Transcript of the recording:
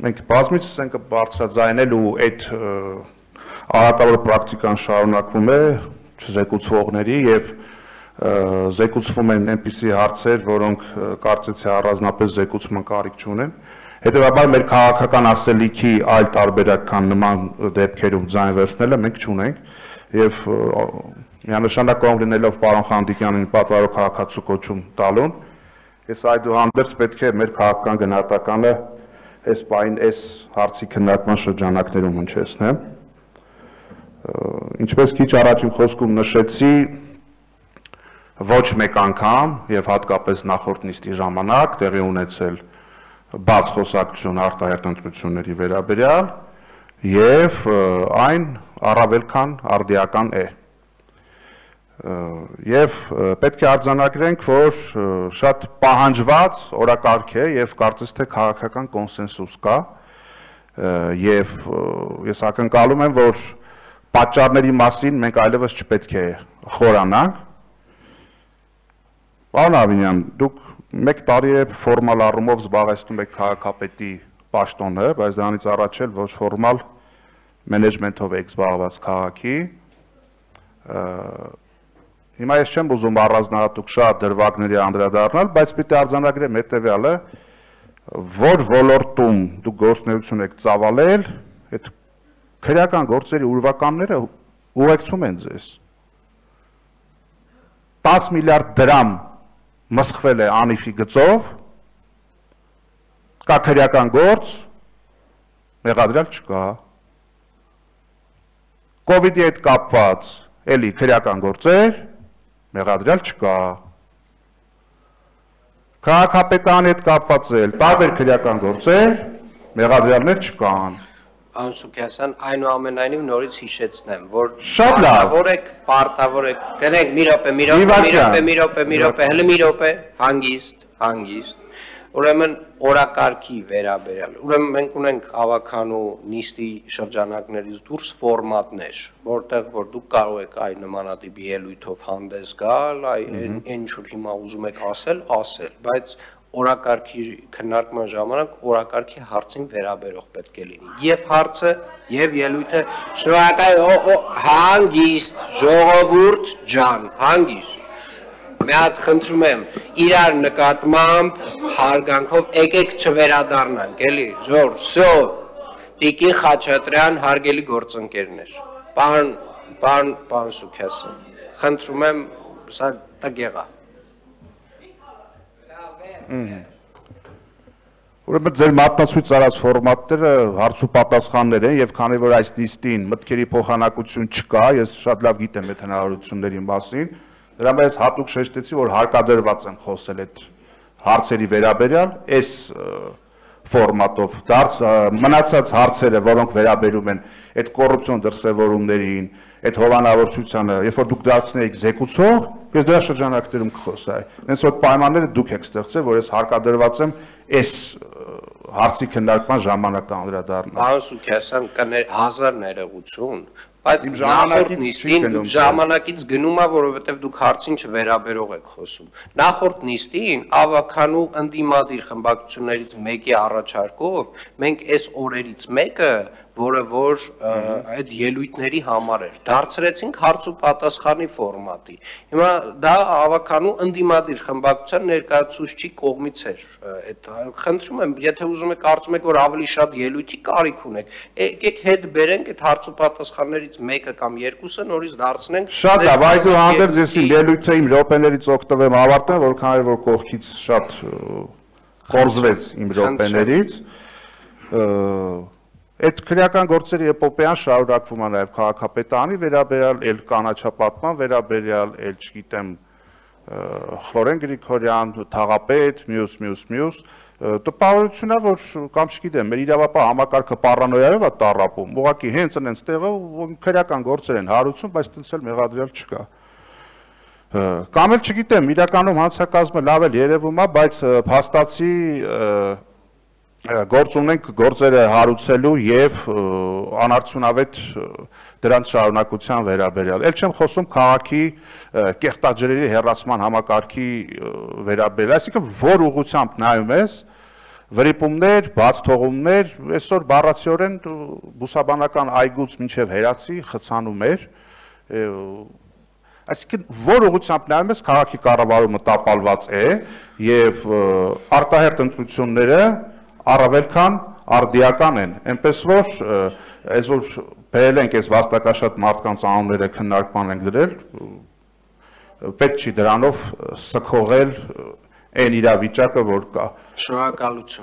Մենք բազմիցս ենք բարձրաձայնել ու այդ արատավոր պրակտիկան շարունակվում է չզեկուցվողների եւ զեկուցվում են այնպիսի հարցեր, որոնք կարծեցի առանձնապես զեկուցման կարիք չունեն։ Հետևաբար մեր քաղաքական ասելիքի այլ տարբերակ քան նման դեպքերում ձայն վերցնելը մենք չունենք եւ միանշանակ կողմ լինելով պարոն Խանդիկյանին պատվարող քաղաքացու կոչում տալուն, ես այդուհանդերձ պետք է մեր քաղաքական գնահատականը այս բային այս հարցի քննարկման շրջանակներում հնչեցնեմ։ Ինչպես քիչ առաջ իմ խոսքում նշեցի, ոչ մեկ անգամ եւ հատկապես նախորդ նիստի ժամանակ տեղի ունեցել բաց խոսակցություն արտահերտ ընտրությունների վերաբերյալ եւ այն առավել քան արդիական է եւ պետք է արձանագրենք, որ շատ պահանջված օրակարգ է եւ կարծես թե քաղաքական կոնսենսուս կա եւ ես ակնկալում եմ, որ պատճառների մասին մենք այլևս չպետք է խորանանք։ Պարոն Ավինյան, դուք 1 տարի է ֆորմալ առումով զբաղեցնում եք քաղաքապետի պաշտոնը, բայց դրանից առաջ էլ ոչ ֆորմալ մենեջմենթով եք զբաղված քաղաքի Հիմա ես չեմ ուզում առանձնահատուկ շատ դրվագների անդրադառնալ, բայց պիտի արձանագրեմ հետեւյալը, որ ոլորտում դուք գործնեություն եք ծավալել, այդ քրեական գործերի ուրվականները ուղեկցում են ձեզ։ 10 միլիարդ դրամ մսխվել է անիֆի գծով, կա քրեական գործ, մեղադրյալ չկա։ Կոവിഡ്ի հետ կապված էլի քրեական գործեր, մեղադրյալ չկա։ Քաղաքապետանի հետ կապված էլ տարբեր քրեական գործեր, մեղադրյալներ չկան։ Պարոն Սուքյասյան, այնուամենայնիվ նորից հիշեցնեմ, որ Շատ լավ։ պարտավոր եք, պարտավոր եք։ Գնենք մի րոպե, մի րոպե, մի րոպե, մի րոպե, մի րոպե, հələ մի րոպե, հանգիստ, հանգիստ։ Ուրեմն օրակարգի վերաբերյալ։ Ուրեմն մենք ունենք ավականու նիստի շրջանակներից դուրս ֆորմատներ, որտեղ որ դուք կարող եք այ նմանատիպ ելույթով հանդես գալ, այ այն ինչ որ հիմա ուզում եք ասել, ասել, բայց օրակարգի քննարկման ժամանակ օրակարգի հարցին վերաբերող պետք է լինի։ Եվ հարցը, եւ ելույթը շնորհակալ հանգիստ ժողովուրդ ջան, հանգիստ մի հատ խնդրում եմ իրար նկատմամբ հարգանքով եկեք չվերադառնանք էլի ժոր վсё Տիկին Խաչատրյան հարգելի գործընկերներ պարոն պարոն պարոն Սուքյասյան խնդրում եմ սա տգեղա Ուրեմն ձեր մատնացույց արած ֆորմատները հարց ու պատասխաններ են եւ քանի որ այս նիստին մտքերի փոխանակություն չկա, ես շատ լավ գիտեմ այդ հնարավորությունների մասին, դրա մեջ հատուկ շեշտեցի, որ հարկադրված եմ խոսել այդ հարցերի վերաբերյալ, այս ֆորմատով դարձ մնացած հարցերը, որոնք վերաբերում են այդ կոռուպցիոն դրսևորումներին, այդ հովանավորչությանը, երբ որ դուք դարձնեիք զեկուցող, ես դրա շրջանակներում կխոսայի։ Հենց որ պայմանները դուք եք ստեղծել, որ ես հարկադրված եմ այս հարցի քննարկման ժամանակ անդրադառնալ։ Պարոն Սուքյասյան, կներ հազար ներողություն, բայց նախորդ նիստին ժամանակից գնում ա, որովհետև դուք հարցին չվերաբերող եք խոսում։ Նախորդ նիստին ավականու ընդդիմադիր խմբակցություններից մեկի առաջարկով մենք այս օրերից մեկը որը որ այդ ելույթների համար էր դարձրեցինք հարց ու պատասխանի ֆորմատի հիմա դա ավականու ընդդիմադիր խմբակցության ներկայացուցչի կողմից էր այդ խնդրում եմ եթե ուզում եք կարծում եք որ ավելի շատ ելույթի կարիք ունեք եկեք հետ բերենք այդ հարց ու պատասխաններից մեկը կամ երկուսը նորից դարձնենք շատ լավ այսուհանդերձ ես իմ ելույթը իմ րոպեներից օգտվեմ ավարտեմ որ քանի որ կողքից շատ խորզվեց իմ րոպեներից Այդ քրեական գործերի էպոպեան շարունակվում է նաև քաղաքապետանի վերաբերյալ, ել կանաչապատման վերաբերյալ, ել չգիտեմ Խլորեն Գրիգորյան, թաղապետ, մյուս, մյուս, մյուս տպավորությունա որ կամ չգիտեմ մեր իրավապահ համակարգը պարանոյայով է տարապում ուղղակի հենց այնց տեղով քրեական գործեր են հարուցում բայց տենց էլ մեղադրյալ չկա կամ էլ չգիտեմ իրականում հանցակազմը լավ էլ երևում է բայց փաստացի գործ ունենք գործերը հարուցելու եւ անարդյունավետ դրանց շարունակության վերաբերյալ։ Էլ չեմ խոսում քաղաքի կեղտաջրերի հերացման համակարգի վերաբերյալ, այսինքն որ ուղությամբ նայում ես, վրիպումներ, բաց թողումներ, այսօր բառացիորեն բուսաբանական այգուց մինչև հերացի խցանում էր։ Այսինքն որ ուղղությամբ նայում ես քաղաքի կառավարումը տապալված է եւ արտահերտ ընտրությունները առավել քան արդիական են։ Էնպես որ այս որ բերել ենք այս վաստակաշատ մարդկանց անունները քննարկման են գրել, պետք չի դրանով սքողել այն իրավիճակը, որ կա։ Շնորհակալություն։